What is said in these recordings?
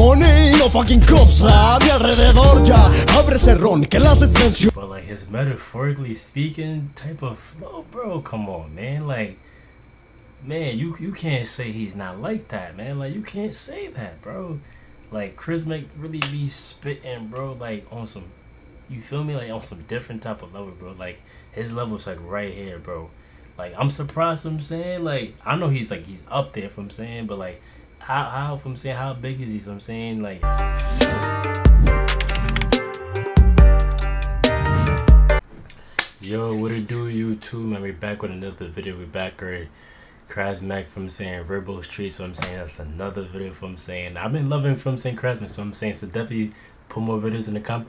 money, no fucking cops a mi alrededor ya Abre que la atención But like his metaphorically speaking type of flow, bro, come on, man. Like, man, you you can't say he's not like that, man. Like, you can't say that, bro. Like, Chystemc really be spitting, bro, like on some, you feel me, like on some different type of level, bro. Like his level's like right here, bro. Like I'm surprised. I'm saying, like I know he's like he's up there from saying, but like how how from saying how big is he from saying like. Yo, what it do, YouTube? Man, we back with another video. We back with Chystemc from saying Verbal Street. So I'm saying that's another video from saying I've been loving from saying Chystemc. So I'm saying so definitely put more videos in the com.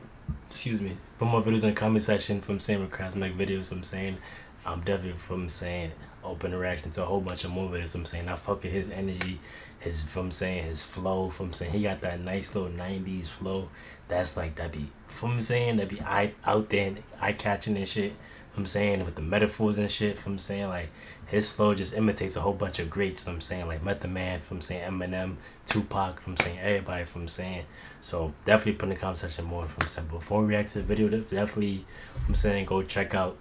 Excuse me, put more videos in the comment section from saying with Chystemc videos. So I'm saying I'm definitely from saying open reaction to a whole bunch of more videos. So I'm saying I fuck with his energy, his from saying his flow. From saying he got that nice little '90s flow. That's like that be from saying that be eye out there and eye catching and shit. I'm saying with the metaphors and shit. From saying like his flow just imitates a whole bunch of greats. I'm saying like Method Man. From saying Eminem, Tupac. From saying everybody. From saying so definitely put in the comment section more. From saying before we react to the video, definitely I'm saying go check out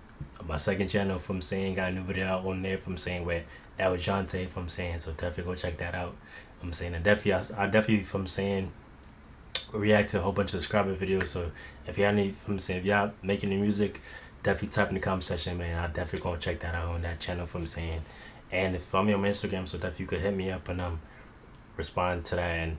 my second channel. From saying got a new video out on there. From saying where El Jante. From saying so definitely go check that out. I'm saying I definitely I, definitely from saying react to a whole bunch of subscriber videos. So if y'all need, I'm saying if y'all making the music, definitely type in the comment section, man. I definitely gonna check that out on that channel. From saying, and if I'm on Instagram, so definitely you could hit me up and um respond to that and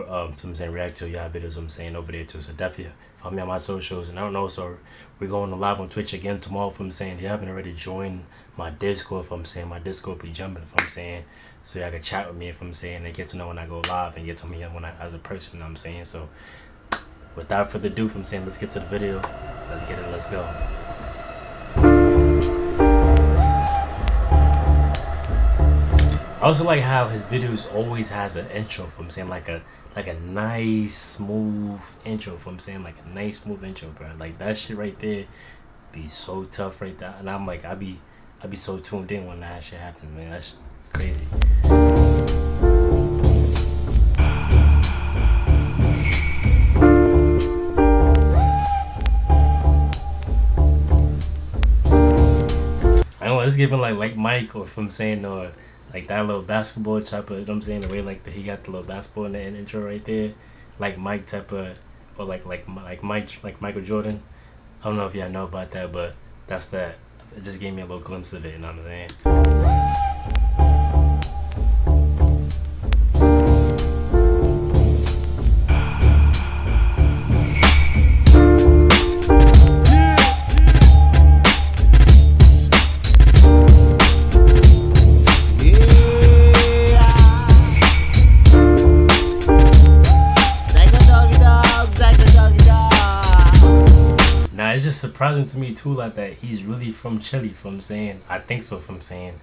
um so I'm saying react to y'all videos. I'm saying over there too. So definitely follow me on my socials. And I don't know, so we're going live on Twitch again tomorrow. From saying if you haven't already joined my Discord, if I'm saying my Discord be jumping, if I'm saying so y'all can chat with me if I'm saying and get to know when I go live and get to me when I as a person. You know what I'm saying so. Without further ado, from saying let's get to the video. Let's get it. Let's go. I also like how his videos always has an intro from saying like a like a nice smooth intro from saying like a nice smooth intro, bro. Like that shit right there be so tough right there. And I'm like I be I be so tuned in when that shit happens, man. That's crazy. I know it's giving like like Mike or from saying or like that little basketball type of you know what I'm saying the way like the, he got the little basketball in the intro right there, like Mike type of or like like like Mike like Michael Jordan. I don't know if y'all know about that, but that's that. It just gave me a little glimpse of it. You know what I'm saying? Surprising to me too, like that he's really from Chile. From saying, I think so. From saying,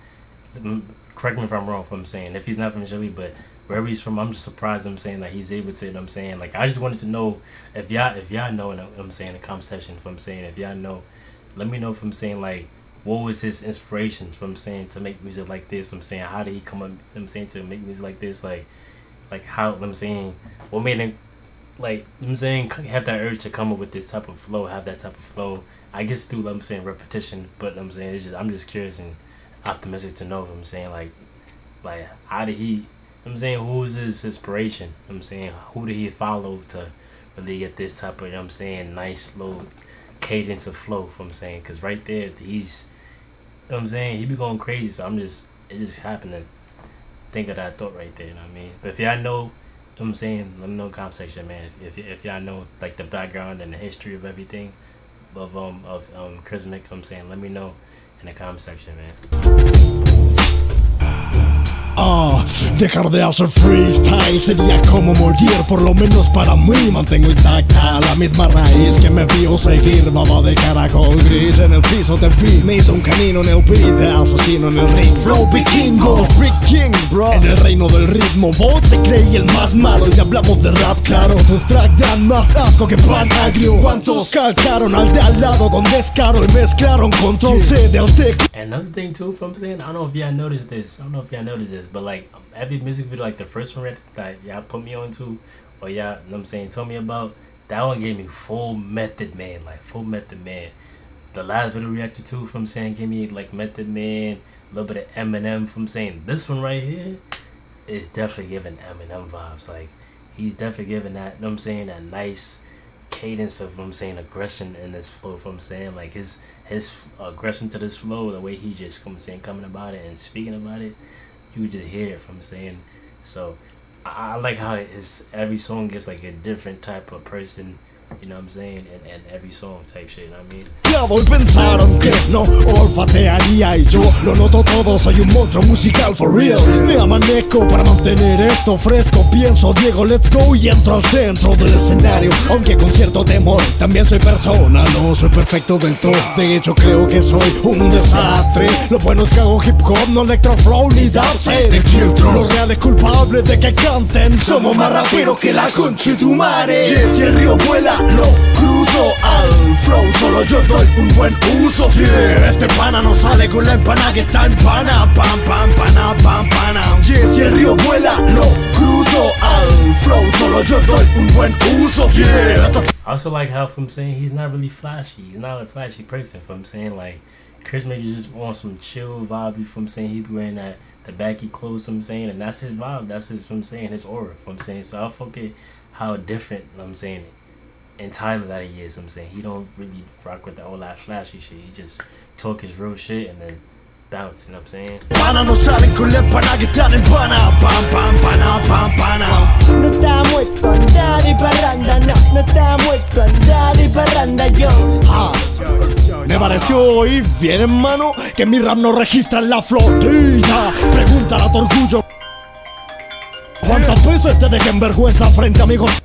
correct me if I'm wrong. From saying, if he's not from Chile, but wherever he's from, I'm just surprised. I'm saying like he's able to. You know I'm saying like I just wanted to know if y'all if y'all know. You know I'm saying in the comment section. From saying if y'all know, let me know. From saying like what was his inspiration from saying to make music like this. From saying how did he come up? I'm saying to make music like this. Like like how I'm saying what made him like I'm saying have that urge to come up with this type of flow, have that type of flow. I guess through I'm saying repetition, but I'm saying it's just I'm just curious and optimistic to know if I'm saying like like how did he I'm saying who's his inspiration? I'm saying who did he follow to really get this type of I'm saying nice little cadence of flow from saying because right there he's you know I'm saying he be going crazy so I'm just it just happened to think of that thought right there you know what I mean but if y'all know I'm saying, let me know in the comment section, man. If, if, if y'all know like the background and the history of everything of um of um Chystemc, I'm saying, let me know in the comment section, man. Ah, dejar de hacer freestyle sería como morir, por lo menos para mí. Mantengo intacta la misma raíz que me vio seguir. Baba de caracol gris en el piso de beat Me hizo un canino en el beat de asesino en el ring. Flow vikingo, Rick King, bro. En el reino del ritmo, vos te creí el más malo. Y si hablamos de rap, claro Tus tracks dan más asco que pan agrio ¿Cuántos calcaron al de al lado con descaro Y mezclaron control C del teclado Another thing too, from saying, I don't know if y'all noticed this. I don't know if y'all noticed this, but like every music video, like the first one that y'all put me on to, or y'all, know what I'm saying, told me about, that one gave me full Method Man, like full Method Man. The last video reacted to from saying gave me like Method Man, a little bit of Eminem from saying this one right here is definitely giving Eminem vibes. Like he's definitely giving that, know what I'm saying, that nice cadence of I'm saying aggression in this flow from saying like his his aggression to this flow the way he just come saying coming about it and speaking about it you just hear it from saying. So I, I like how his every song gives like a different type of person you know what I'm saying? And, and every song type shit, you know what I mean? Y pensaron que no olfatearía y yo lo noto todo, soy un monstruo musical for real. Me amanezco para mantener esto fresco, pienso Diego, let's go y entro al centro del escenario. Aunque con cierto temor, también soy persona, no soy perfecto del todo. De hecho creo que soy un desastre. Lo bueno es que hago hip hop, no electro flow ni dubstep. Los reales culpables de que canten somos más raperos que la concha y tu madre. Yes, y el río vuela lo cruzo al flow Solo yo doy un buen uso. Yeah. Este pana no sale con la empana que está en pana. Pam, pam, pana, pam, pana. Yeah, si el río vuela, lo cruzo al flow Solo yo doy un buen uso. Yeah. I also like how from saying he's not really flashy. He's not a flashy person from saying like Chris Major just wants some chill vibe from saying he be wearing that the baggy clothes from saying and that's his vibe. That's his from saying his aura from saying. So I forget how different I'm saying and Tyler that he is. I'm saying he don't really rock with the all that flashy shit. He just talk his real shit and then bounce. You know what I'm saying? No salen con la empana que están en pana. Pam, pam, pana, pam, pana. No está muerto andar y parranda, no. No está muerto andar y parranda yo. Me pareció oír bien, hermano, que mi rap no registra en la flotilla. Pregúntale a tu orgullo. ¿Cuántas veces te dejé en vergüenza frente a amigos?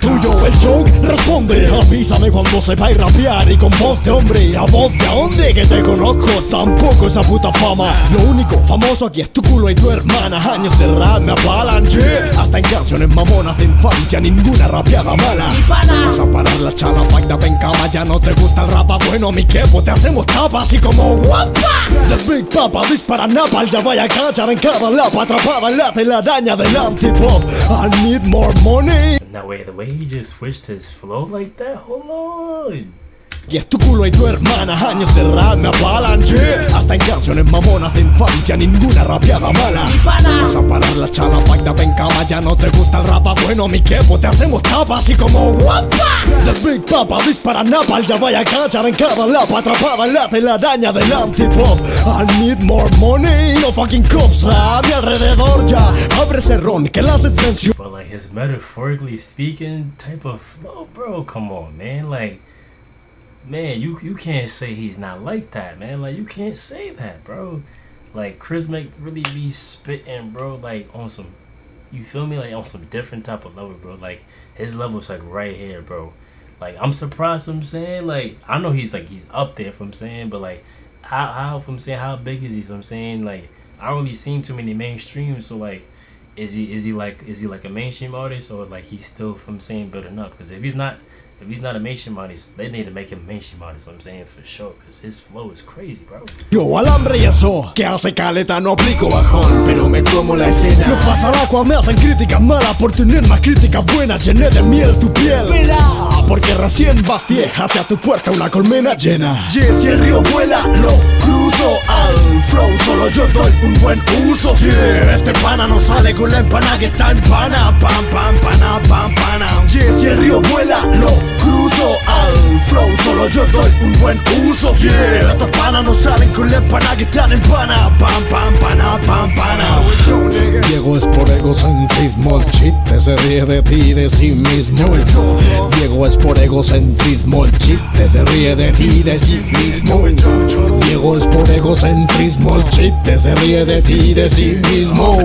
Tuyo el joke responde Avísame cuando sepa rapear. Y con voz de hombre ¿A voz de dónde? Que te conozco Tampoco esa puta fama. Lo único famoso aquí es tu culo y tu hermana. Años de rap me avalan Hasta en canciones mamonas de infancia Ninguna rapeada mala. Vas a parar la chala Fagda ven cama Ya no te gusta el rap. Bueno mi quepo Te hacemos tapa Así como guapa The Big Papa dispara napal Ya vaya a cachar en cada lapa Atrapada en la telaraña del antipop. I need more money way, the way he just switched his flow like that, hold on. Y es tu culo y tu hermana, años de rap me avalan, Hasta en canciones mamonas de infancia, ninguna rapeada mala. Vas a parar la chala, pagda ven ya no te gusta el rap Bueno, mi quepo, te hacemos tapa así como guapa The Big Papa dispara napal, ya vaya a cachar en cada lapa Atrapada en la telaraña del antipop. I need more money, no fucking cops a mi alrededor ya. Abre ese ron que la But like his metaphorically speaking type of flow, bro, come on man, like man, you you can't say he's not like that, man. Like you can't say that, bro. Like Chystemc really be spitting, bro. Like on some, you feel me? Like on some different type of level, bro. Like his level's like right here, bro. Like I'm surprised. I'm saying like I know he's like he's up there from saying, but like how how from saying how big is he from saying like I don't really seen too many mainstream, so like. Is he is he like is he like a mainstream artist or like he's still from same building up? Because if he's not if he's not a mainstream artist, they need to make him mainstream artist. I'm saying for sure, because his flow is crazy, bro. Yo alambre y eso, que hace caleta no aplico bajón, pero me como la escena. No pasará cuando me hacen críticas malas por tener más críticas buenas, llené de miel tu piel. Porque recién batié hacia tu puerta una colmena llena. Yes, si el río vuela, lo cruzo al flow, solo yo doy un buen uso. Yeah, este pana no sale con la empana que está en pana, pam, pam, pana, pam, pana. Yes, si el río vuela, lo cruzo al flow Solo yo doy un buen uso. Yeah, estos panas no salen con la empana que en pana. Pam, pam, pana, pam, pana. Diego es por egocentrismo El chiste se ríe de ti de sí mismo. Diego es por egocentrismo El chiste se ríe de ti de sí mismo. Diego es por egocentrismo El chiste se ríe de ti de sí mismo.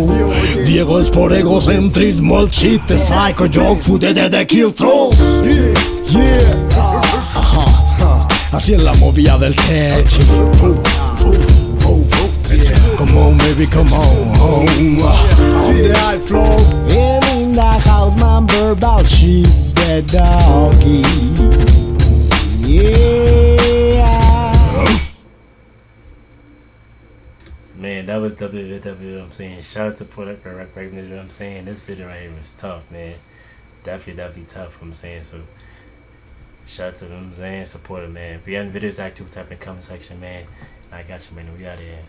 Diego es por egocentrismo El chiste. Psycho joke footage de Kill Throws Yeah. Ajá, ajá. Así es la movida del techo. Yeah. Come on, baby, come on. Home. On the high floor. And in the house, my bird out. She's the doggy. Yeah. Man, that was WWW, you know I'm saying? Shout out to Puerto Rico Rec Records, you know what I'm saying? This video right here was tough, man. Definitely, definitely tough, you know I'm saying? So, Shout out to them, I'm saying support it, man. If you have any videos, active type in the comment section, man. I got you, man. We out here.